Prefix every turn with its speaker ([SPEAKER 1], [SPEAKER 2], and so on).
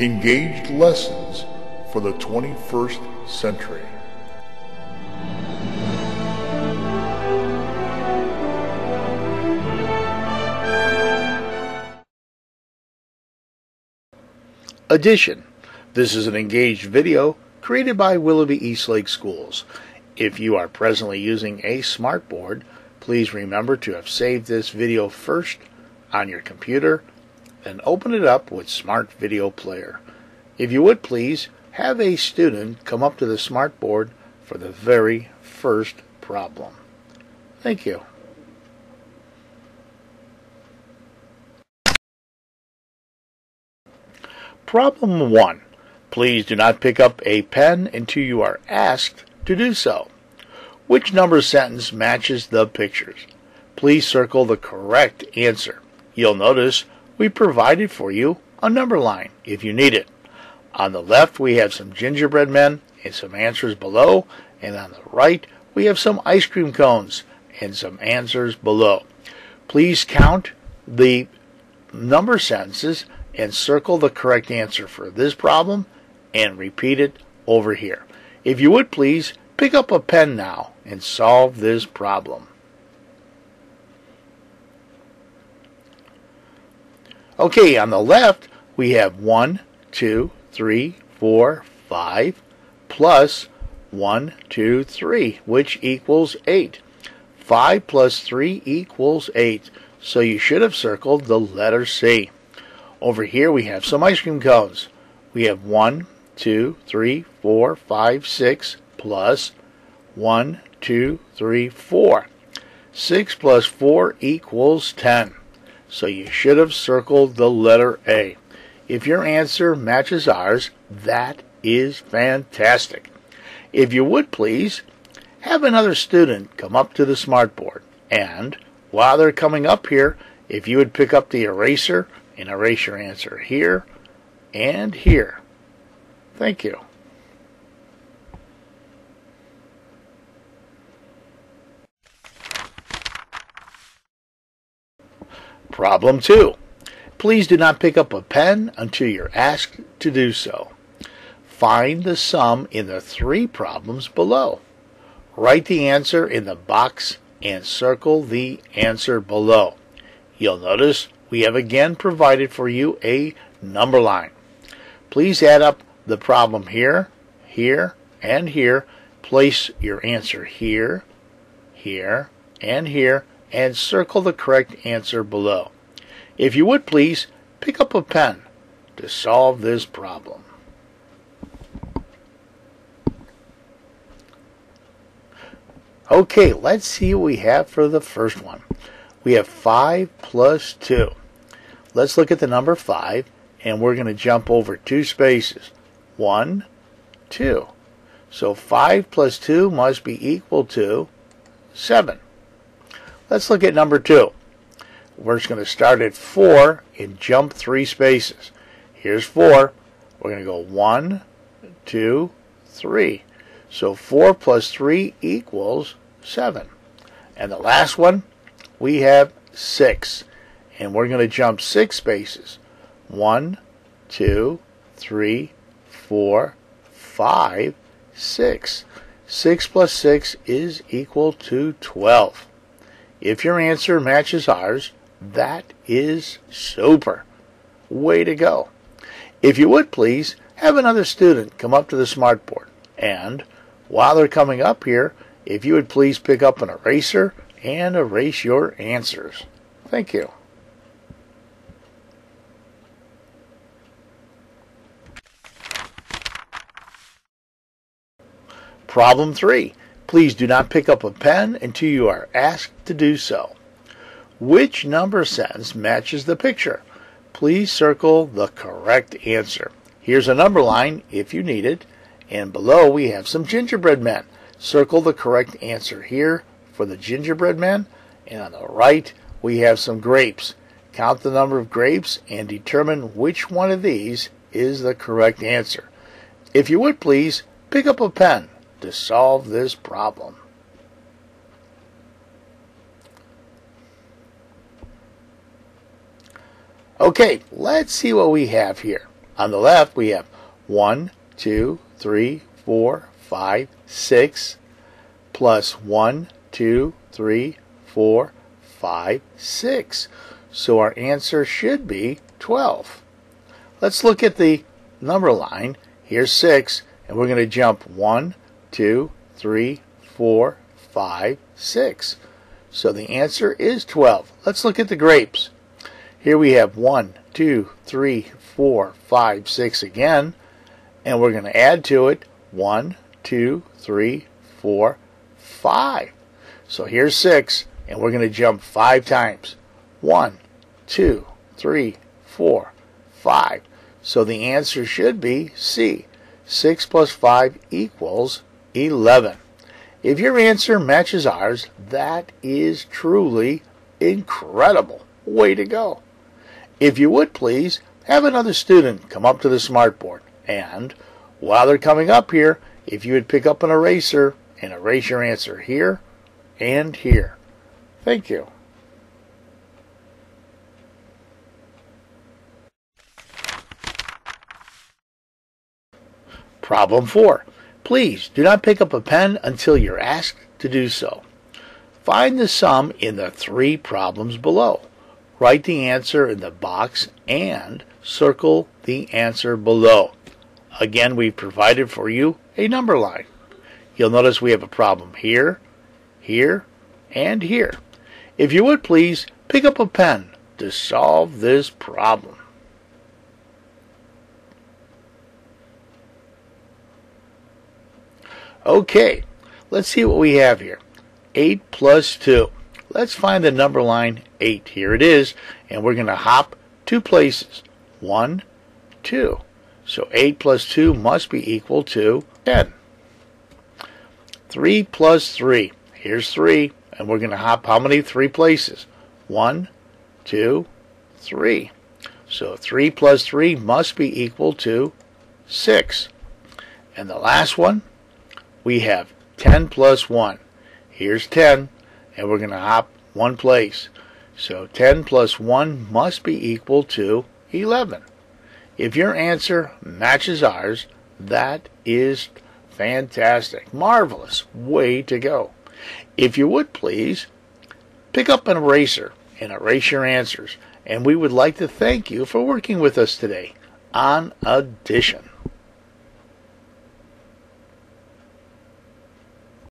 [SPEAKER 1] Engaged lessons for the 21st century.
[SPEAKER 2] Addition. This is an engaged video created by Willoughby Eastlake Schools. If you are presently using a smartboard, please remember to have saved this video first on your computer, then open it up with Smart Video Player. If you would please, have a student come up to the smartboard for the very first problem. Thank you. Problem 1. Please do not pick up a pen until you are asked to do so. Which number sentence matches the pictures? Please circle the correct answer. You'll notice we provided for you a number line if you need it. On the left we have some gingerbread men and some answers below, and on the right we have some ice cream cones and some answers below. Please count the number sentences and circle the correct answer for this problem and repeat it over here. If you would please, pick up a pen now and solve this problem. Okay, on the left, we have 1, 2, 3, 4, 5, plus 1, 2, 3, which equals 8. 5 plus 3 equals 8. So you should have circled the letter C. Over here we have some ice cream cones. We have 1, 2, 3, 4, 5, 6, plus 1, 2, 3, 4. 6 plus 4 equals 10. So you should have circled the letter A. If your answer matches ours, that is fantastic. If you would please, have another student come up to the smartboard and, while they're coming up here, if you would pick up the eraser and erase your answer here and here. Thank you. Problem 2. Please do not pick up a pen until you're asked to do so. Find the sum in the three problems below. Write the answer in the box and circle the answer below. You'll notice we have again provided for you a number line. Please add up the problem here, here, and here. Place your answer here, here, and here, and circle the correct answer below. If you would please, pick up a pen to solve this problem. Okay, let's see what we have for the first one. We have 5 plus 2. Let's look at the number 5, and we're going to jump over two spaces. 1, 2. So 5 plus 2 must be equal to 7. Let's look at number 2. We're just going to start at 4 and jump three spaces. Here's 4. We're going to go one, two, three. So 4 plus 3 equals 7. And the last one, we have 6. And we're going to jump 6 spaces. 1, 2, 3, 4, 5, 6. 6 plus 6 is equal to 12. If your answer matches ours, that is super. Way to go. If you would please, have another student come up to the smartboard. And while they're coming up here, if you would please pick up an eraser and erase your answers. Thank you. Problem 3. Please do not pick up a pen until you are asked to do so. Which number sentence matches the picture? Please circle the correct answer. Here's a number line if you need it. And below we have some gingerbread men. Circle the correct answer here for the gingerbread men. And on the right we have some grapes. Count the number of grapes and determine which one of these is the correct answer. If you would please, pick up a pen to solve this problem. Okay, let's see what we have here. On the left, we have 1, 2, 3, 4, 5, 6, plus 1, 2, 3, 4, 5, 6. So our answer should be 12. Let's look at the number line. Here's 6, and we're going to jump 1, 2, 3, 4, 5, 6. So the answer is 12. Let's look at the grapes. Here we have 1, 2, 3, 4, 5, 6 again. And we're going to add to it 1, 2, 3, 4, 5. So here's 6, and we're going to jump 5 times. 1, 2, 3, 4, 5. So the answer should be C. 6 plus 5 equals 11. If your answer matches ours, that is truly incredible. Way to go. If you would please, have another student come up to the smartboard and, while they're coming up here, if you would pick up an eraser and erase your answer here and here. Thank you. Problem 4. Please do not pick up a pen until you're asked to do so. Find the sum in the three problems below. Write the answer in the box and circle the answer below. Again, we've provided for you a number line. You'll notice we have a problem here, here, and here. If you would please pick up a pen to solve this problem. Okay, let's see what we have here. 8 plus 2. Let's find the number line 8. Here it is, and we're going to hop two places. 1, 2. So 8 plus 2 must be equal to 10. 3 plus 3. Here's 3, and we're going to hop how many three places? 1, 2, 3. So 3 plus 3 must be equal to 6. And the last one, we have 10 plus 1. Here's 10, and we're going to hop one place. So 10 plus 1 must be equal to 11. If your answer matches ours, that is fantastic. Marvelous. Way to go. If you would please, pick up an eraser and erase your answers. And we would like to thank you for working with us today on Addition.